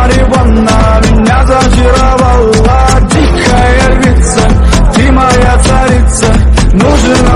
Мари меня зачаровала Дикая львица, ты моя царица Нужен